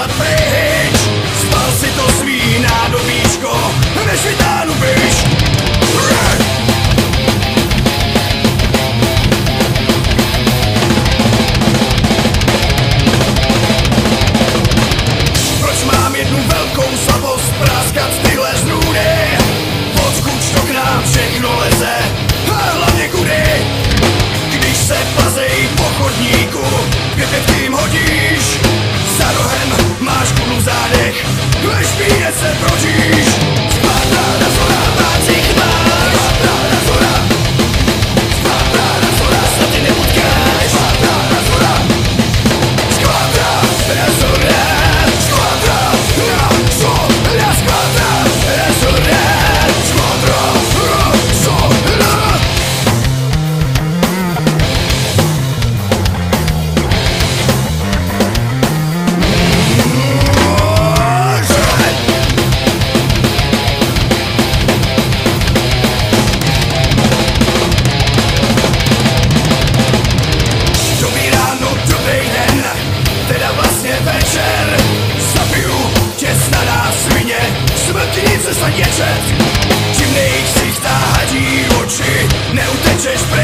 zad pryč. Spal si to svý nádobíčko, než vytáhnu pryč. Listen, Přestaň ječet, tím nejich si táhadí oči Neutečeš pre